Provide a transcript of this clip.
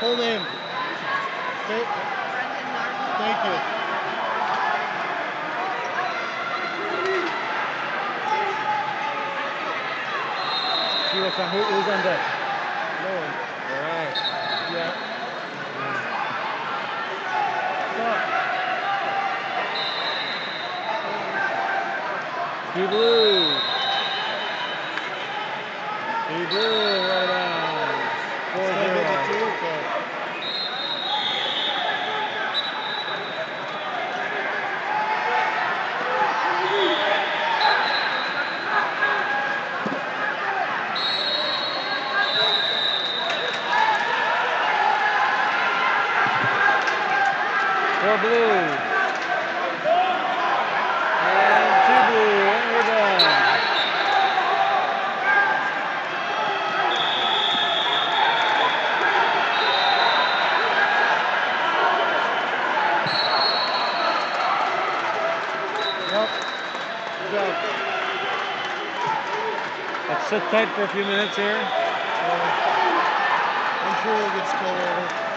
Full name. Okay. Thank you. See what's on. Who, who's on deck? No one. All right. Yeah. Stop. Steve Blue. Blue, Four blue. And two blue, and we're done. Let's sit tight for a few minutes here. Uh, I'm sure we'll get spilled over.